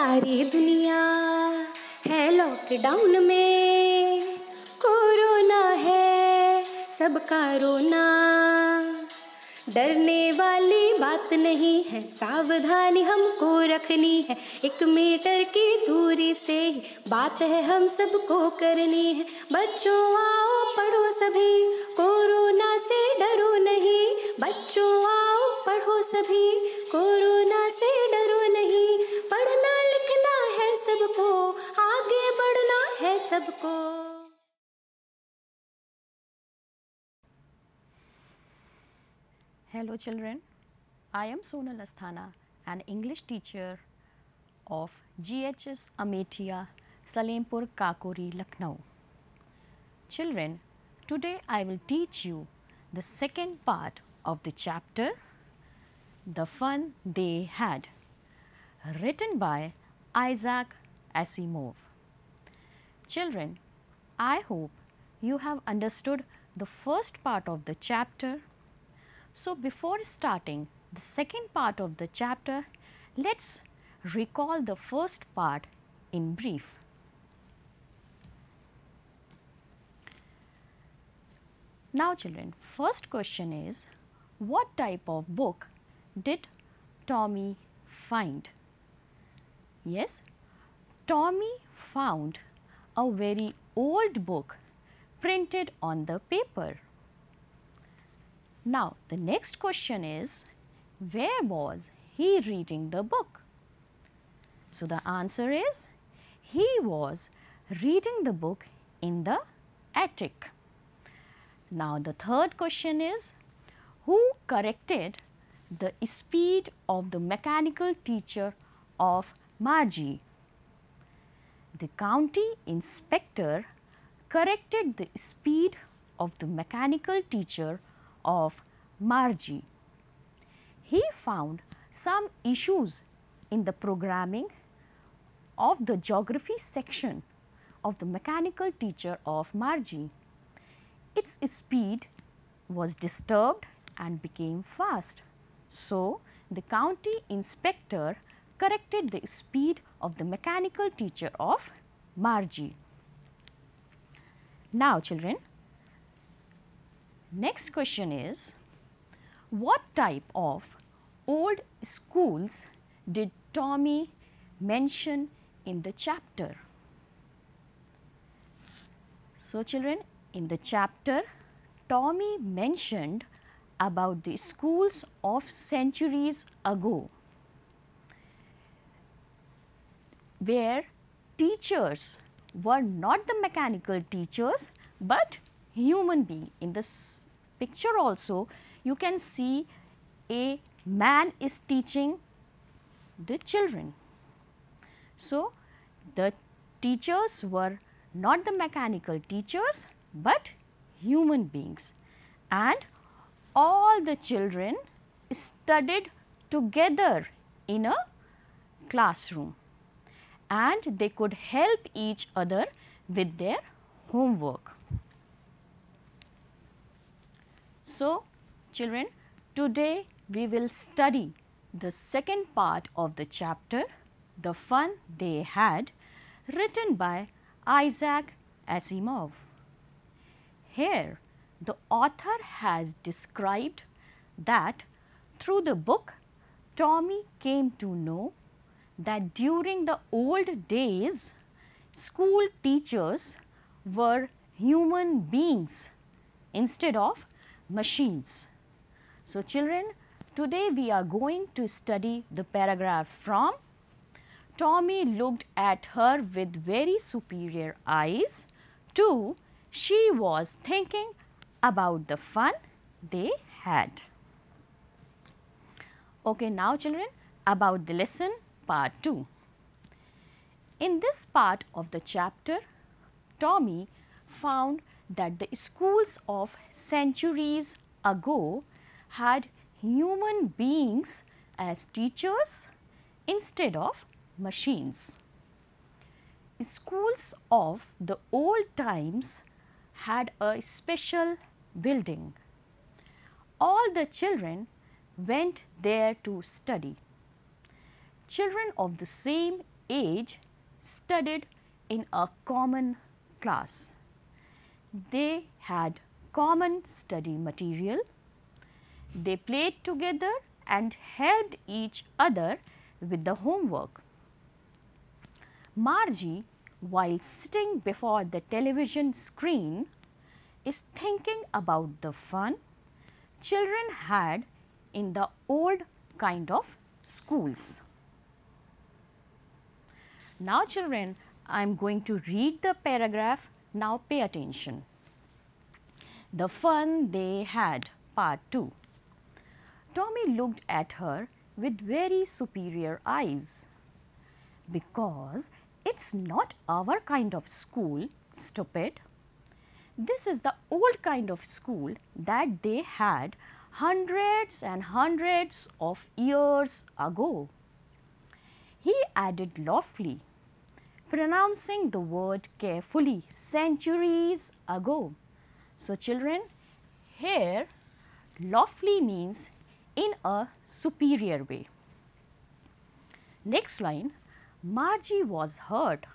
सारी दुनिया है लॉकडाउन में। कोरोना है, सबका रोना। डरने वाली बात नहीं है, सावधानी हमको रखनी है। एक मीटर की दूरी से ही बात है हम सबको करनी है। बच्चों, आओ पढ़ो सभी। कोरोना से डरो नहीं। बच्चों, आओ पढ़ो सभी। कोरोना से डरो नहीं। जीव को आगे बढ़ना है सबको। Hello children I am Sonal Asthana an English teacher of G H S Amethia Salempur Kakori Lucknow children today I will teach you the second part of the chapter the fun they had written by Isaac Asimov. Children, I hope you have understood the first part of the chapter so, before starting the second part of the chapter, let us recall the first part in brief. Now, children, first question is what type of book did Tommy find? Yes, Tommy found a very old book printed on the paper. Now, the next question is where was he reading the book? So, the answer is he was reading the book in the attic. Now, the third question is who corrected the speed of the mechanical teacher of Margie? The county inspector corrected the speed of the mechanical teacher of Margie. He found some issues in the programming of the geography section of the mechanical teacher of Margie. Its speed was disturbed and became fast. So, the county inspector corrected the speed of the mechanical teacher of Margie. Now, children, Next question is what type of old schools did Tommy mention in the chapter? So, children in the chapter Tommy mentioned about the schools of centuries ago where teachers were not the mechanical teachers, but human being. In this picture also you can see a man is teaching the children. So, the teachers were not the mechanical teachers, but human beings and all the children studied together in a classroom and they could help each other with their homework. So, children today we will study the second part of the chapter The Fun They Had written by Isaac Asimov. Here the author has described that through the book Tommy came to know that during the old days school teachers were human beings instead of machines. So, children today we are going to study the paragraph from Tommy looked at her with very superior eyes to she was thinking about the fun they had. Okay, now children about the lesson part 2. In this part of the chapter, Tommy found that the schools of centuries ago had human beings as teachers instead of machines. Schools of the old times had a special building. All the children went there to study. Children of the same age studied in a common class. They had common study material. They played together and helped each other with the homework. Margie, while sitting before the television screen, is thinking about the fun children had in the old kind of schools. Now children, I am going to read the paragraph. Now pay attention. The fun they had, part 2. Tommy looked at her with very superior eyes. Because it's not our kind of school, stupid. This is the old kind of school that they had hundreds and hundreds of years ago. He added loftily, pronouncing the word carefully, centuries ago. So, children, here loftily means in a superior way. Next line, Margie was hurt.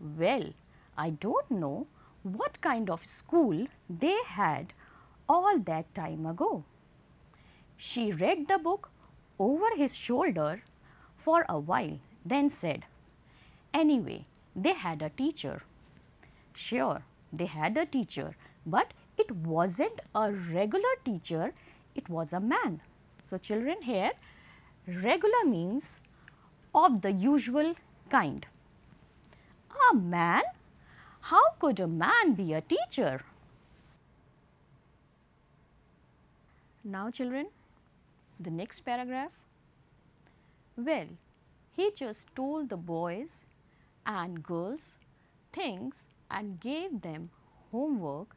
Well, I don't know what kind of school they had all that time ago. She read the book over his shoulder for a while, then said, Anyway, they had a teacher. Sure, they had a teacher, but it wasn't a regular teacher, it was a man. So, children here, regular means of the usual kind. A man? How could a man be a teacher? Now, children, the next paragraph. Well, he just told the boys and girls things and gave them homework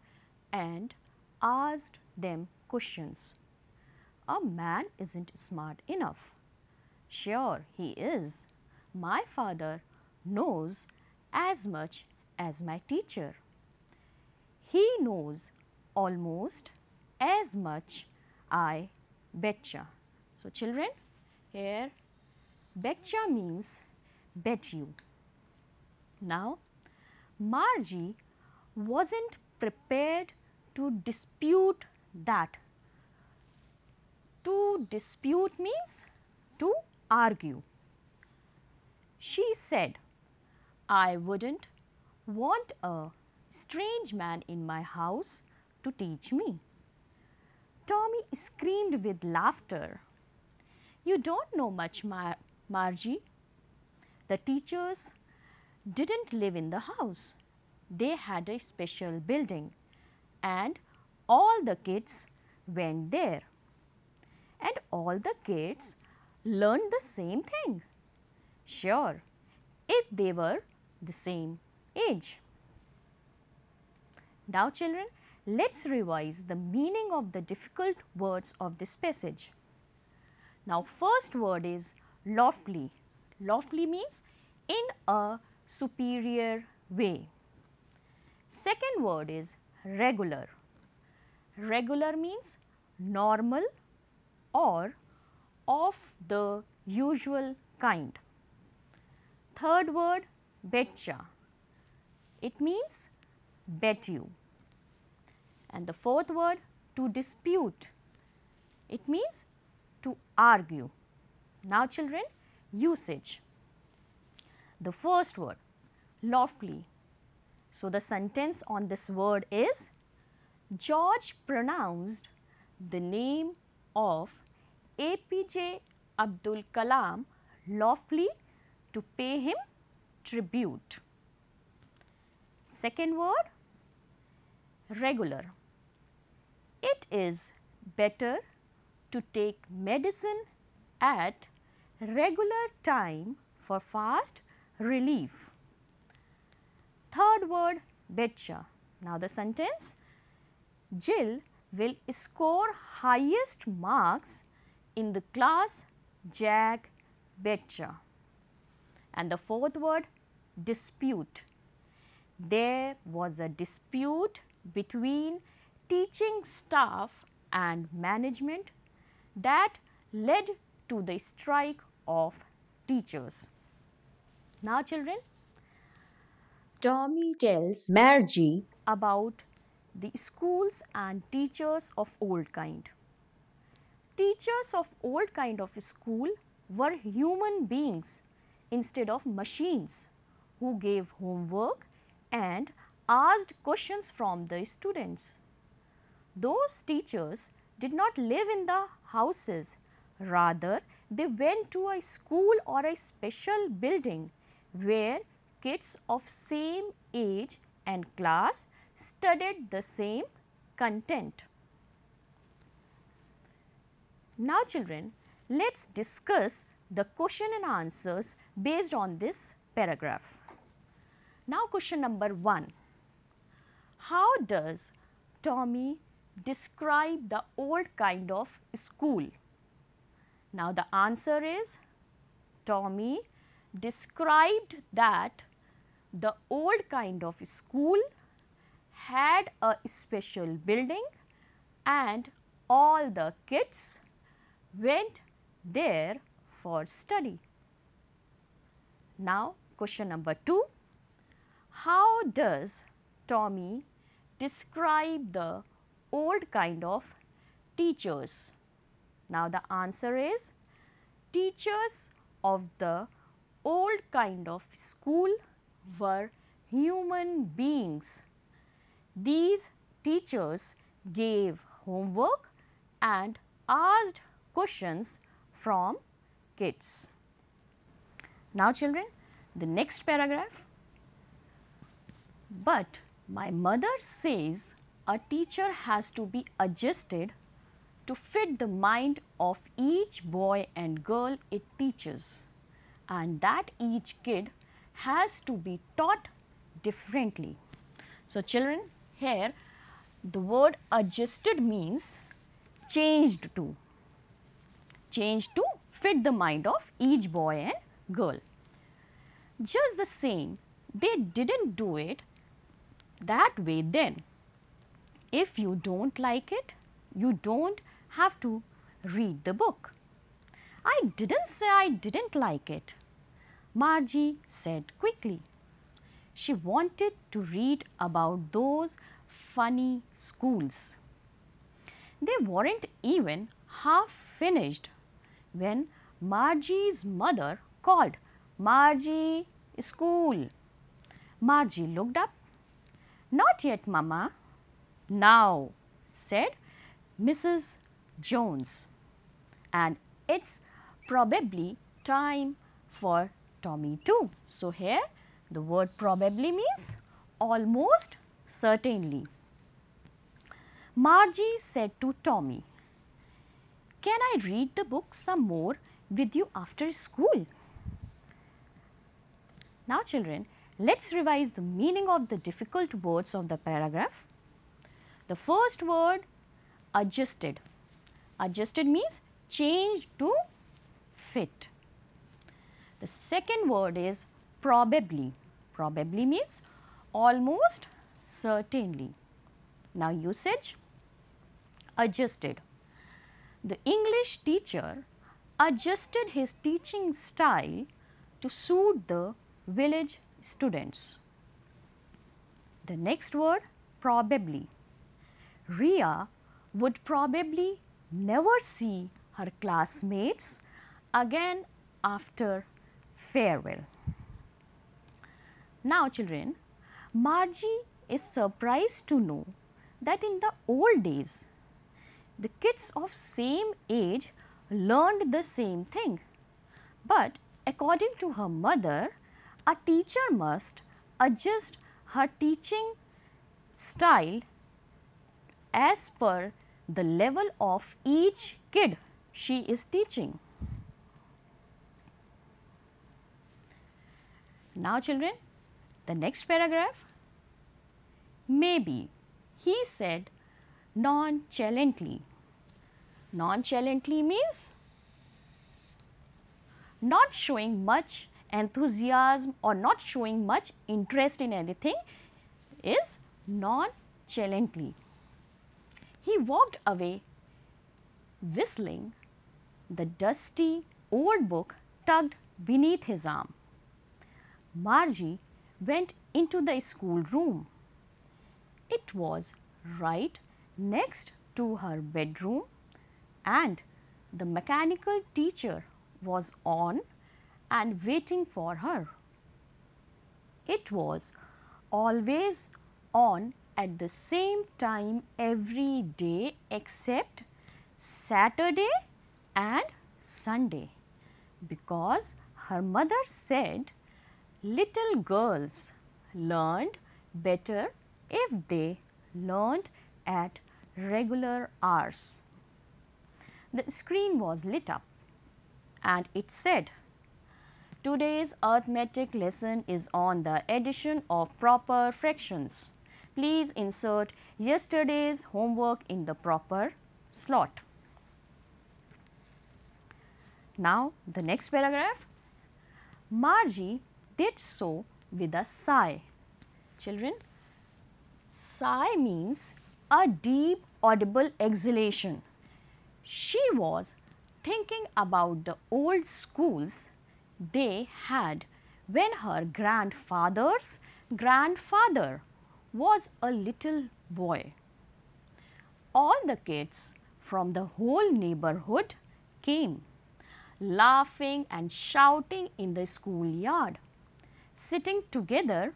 and asked them questions. A man isn't smart enough. Sure, he is. My father knows as much as my teacher. He knows almost as much I betcha. So, children here betcha means bet you. Now, Margie wasn't prepared to dispute that. To dispute means to argue. She said, I wouldn't want a strange man in my house to teach me. Tommy screamed with laughter. You don't know much, Mar Margie. The teachers didn't live in the house. They had a special building and all the kids went there. And all the kids learned the same thing. Sure, if they were the same age. Now children, let's revise the meaning of the difficult words of this passage. Now, first word is loftily. Loftily means in a superior way. Second word is regular. Regular means normal or of the usual kind. Third word betcha. It means bet you. And the fourth word to dispute. It means to argue. Now children, usage. The first word, loftily. So, the sentence on this word is George pronounced the name of APJ Abdul Kalam loftily to pay him tribute. Second word, regular. It is better to take medicine at regular time for fast relief. Third word betcha. Now the sentence Jill will score highest marks in the class Jack betcha. And the fourth word dispute. There was a dispute between teaching staff and management that led to the strike of teachers. Now children, Tommy tells Margie about the schools and teachers of old kind. Teachers of old kind of school were human beings instead of machines who gave homework and asked questions from the students. Those teachers did not live in the houses, rather they went to a school or a special building where kids of same age and class studied the same content. Now children, let us discuss the question and answers based on this paragraph. Now question number 1. How does Tommy describe the old kind of school? Now the answer is Tommy described that the old kind of school had a special building and all the kids went there for study. Now question number 2. How does Tommy describe the old kind of teachers? Now the answer is teachers of the old kind of school were human beings. These teachers gave homework and asked questions from kids. Now children, the next paragraph. But my mother says a teacher has to be adjusted to fit the mind of each boy and girl it teaches and that each kid has to be taught differently. So, children here the word adjusted means changed to, changed to fit the mind of each boy and girl. Just the same they did not do it that way then. If you do not like it, you do not have to read the book. I did not say I did not like it. Margie said quickly. She wanted to read about those funny schools. They weren't even half finished when Margie's mother called, Margie, school. Margie looked up. Not yet, Mama. Now, said Mrs. Jones. And it's probably time for Tommy too. So, here the word probably means almost certainly. Margie said to Tommy, Can I read the book some more with you after school? Now children, let us revise the meaning of the difficult words of the paragraph. The first word adjusted. Adjusted means changed to fit. The second word is probably. Probably means almost certainly. Now usage adjusted. The English teacher adjusted his teaching style to suit the village students. The next word probably. Ria would probably never see her classmates again after farewell. Now children, Margie is surprised to know that in the old days, the kids of same age learned the same thing. But according to her mother, a teacher must adjust her teaching style as per the level of each kid she is teaching. Now children, the next paragraph. Maybe, he said nonchalantly. Nonchalantly means not showing much enthusiasm or not showing much interest in anything is nonchalantly. He walked away whistling, the dusty old book tugged beneath his arm. Margie went into the school room. It was right next to her bedroom and the mechanical teacher was on and waiting for her. It was always on at the same time every day except Saturday and Sunday because her mother said little girls learned better if they learned at regular hours. The screen was lit up and it said, Today's arithmetic lesson is on the addition of proper fractions. Please insert yesterday's homework in the proper slot. Now, the next paragraph. Margie did so with a sigh. Children, sigh means a deep audible exhalation. She was thinking about the old schools they had when her grandfather's grandfather was a little boy. All the kids from the whole neighborhood came, laughing and shouting in the schoolyard, sitting together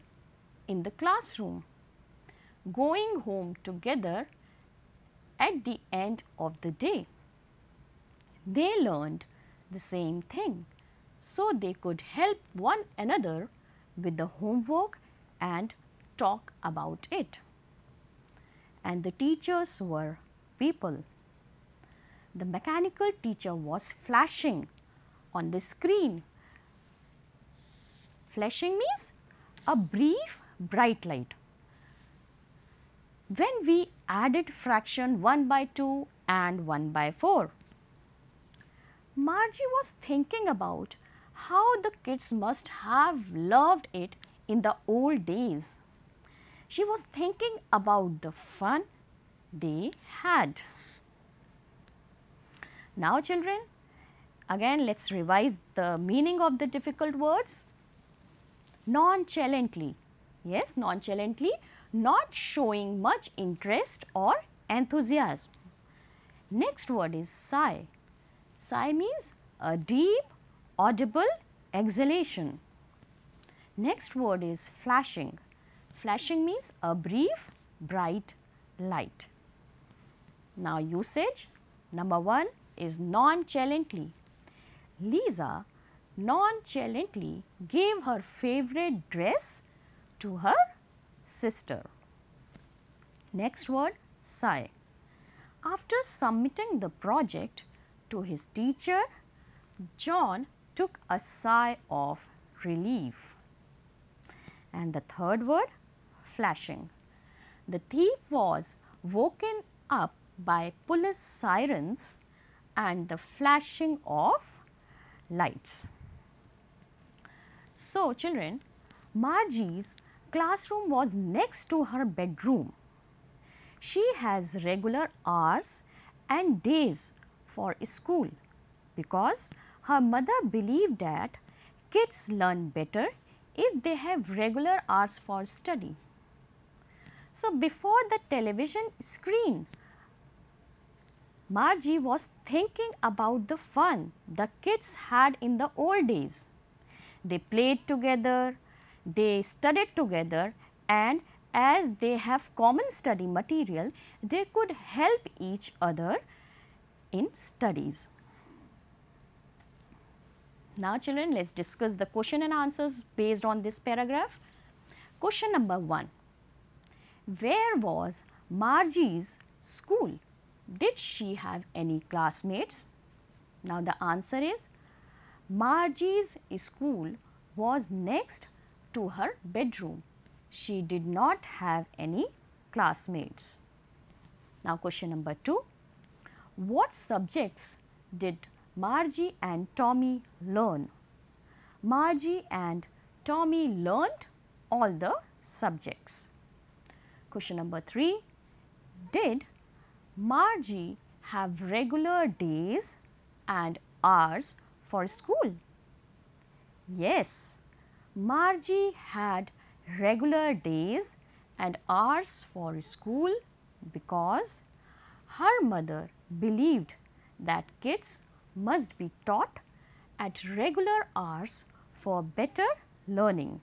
in the classroom, going home together at the end of the day. They learned the same thing so they could help one another with the homework and talk about it. And the teachers were people. The mechanical teacher was flashing on the screen. Flashing means a brief bright light. When we added fraction 1 by 2 and 1 by 4, Margie was thinking about how the kids must have loved it in the old days. She was thinking about the fun they had. Now children, again let us revise the meaning of the difficult words. Nonchalantly, yes nonchalantly, not showing much interest or enthusiasm. Next word is sigh. Sigh means a deep audible exhalation. Next word is flashing. Flashing means a brief bright light. Now usage number 1 is nonchalantly. Lisa nonchalantly gave her favorite dress to her sister. Next word sigh. After submitting the project to his teacher, John took a sigh of relief. And the third word flashing. The thief was woken up by police sirens and the flashing of lights. So, children, Margie's classroom was next to her bedroom. She has regular hours and days for school because her mother believed that kids learn better if they have regular hours for study. So, before the television screen, Margie was thinking about the fun the kids had in the old days. They played together, they studied together and as they have common study material, they could help each other in studies. Now children, let us discuss the question and answers based on this paragraph. Question number 1. Where was Margie's school? Did she have any classmates? Now the answer is Margie's school was next to her bedroom. She did not have any classmates. Now question number 2. What subjects did Margie and Tommy learn. Margie and Tommy learned all the subjects. Question number 3. Did Margie have regular days and hours for school? Yes, Margie had regular days and hours for school because her mother believed that kids must be taught at regular hours for better learning.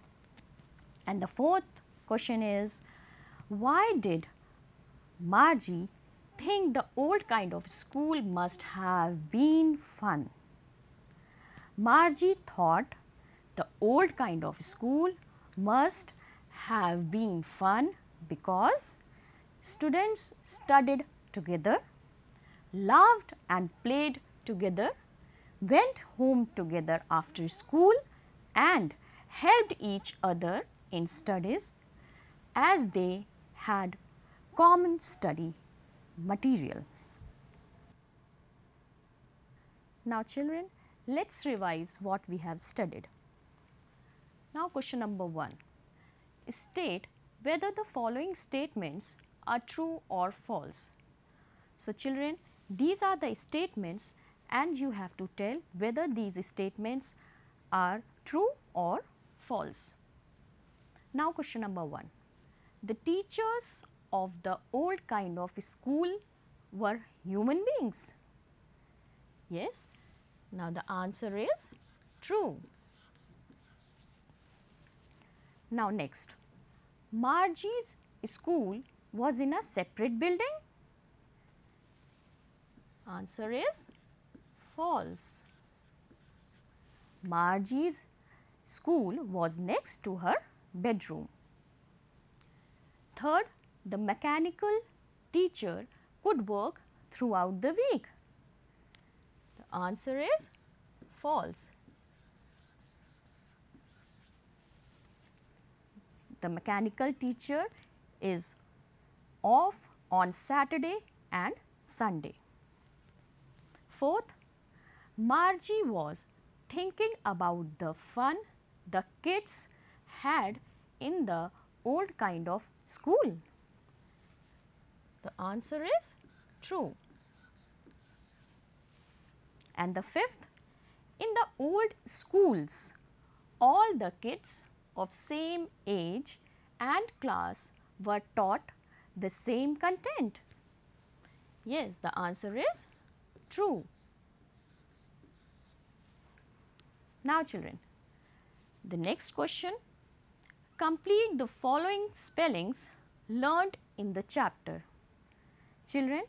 And the fourth question is why did Margie think the old kind of school must have been fun? Margie thought the old kind of school must have been fun because students studied together, loved and played together, went home together after school and helped each other in studies as they had common study material. Now children, let us revise what we have studied. Now question number 1, state whether the following statements are true or false. So children, these are the statements and you have to tell whether these statements are true or false. Now question number 1, the teachers of the old kind of school were human beings? Yes. Now the answer is true. Now next, Margie's school was in a separate building? Answer is false. Margie's school was next to her bedroom. Third, the mechanical teacher could work throughout the week. Answer is false. The mechanical teacher is off on Saturday and Sunday. Fourth, Margie was thinking about the fun the kids had in the old kind of school? The answer is true. And the fifth, in the old schools, all the kids of same age and class were taught the same content. Yes, the answer is true. Now children, the next question Complete the following spellings learned in the chapter. Children,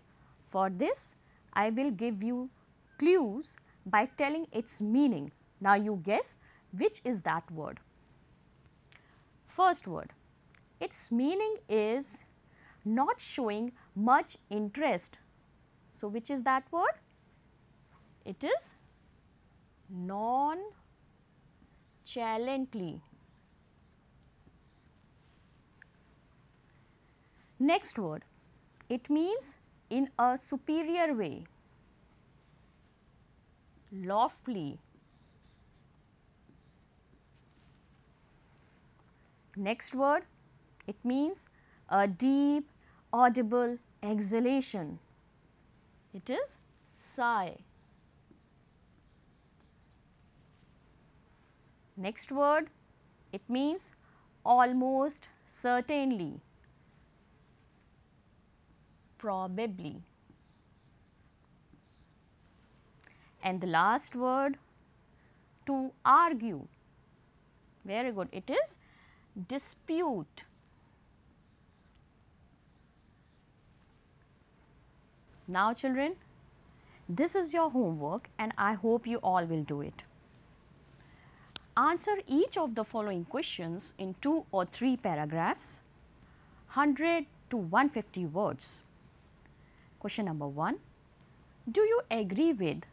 for this I will give you clues by telling its meaning. Now you guess which is that word. First word, its meaning is not showing much interest. So, which is that word? It is non-chalently. Next word, it means in a superior way, loftily. Next word, it means a deep audible exhalation. It is sigh. Next word, it means almost certainly probably. And the last word to argue, very good, it is dispute. Now children, this is your homework and I hope you all will do it. Answer each of the following questions in two or three paragraphs, 100 to 150 words. Question number 1. Do you agree with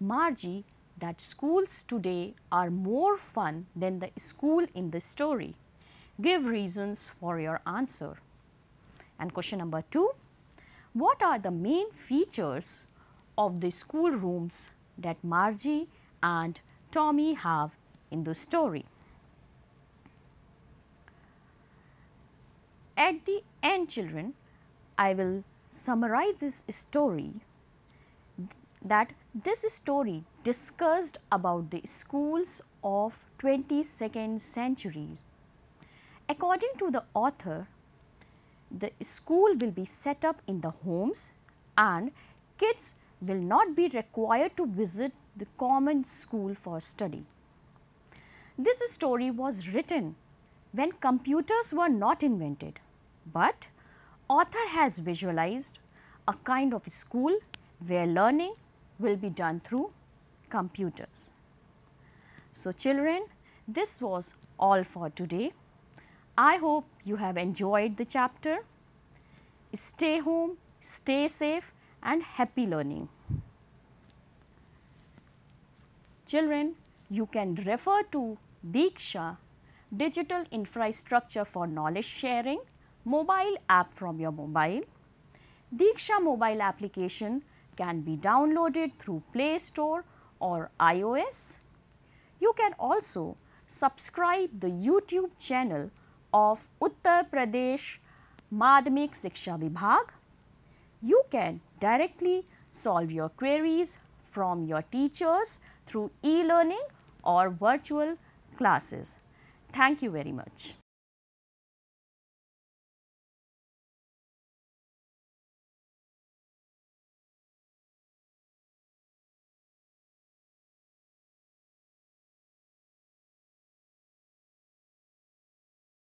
Margie that schools today are more fun than the school in the story? Give reasons for your answer. And question number 2. What are the main features of the school rooms that Margie and Tommy have in the story? At the end children, I will summarize this story that this story discussed about the schools of 22nd century. According to the author, the school will be set up in the homes and kids will not be required to visit the common school for study. This story was written when computers were not invented, but author has visualized a kind of school where learning will be done through computers. So, children this was all for today. I hope you have enjoyed the chapter. Stay home, stay safe and happy learning. Children, you can refer to Diksha Digital Infrastructure for Knowledge Sharing mobile app from your mobile. Diksha mobile application can be downloaded through Play Store or iOS. You can also subscribe the YouTube channel of Uttar Pradesh Madhyamik Shiksha Vibhag. You can directly solve your queries from your teachers through e-learning or virtual classes. Thank you very much.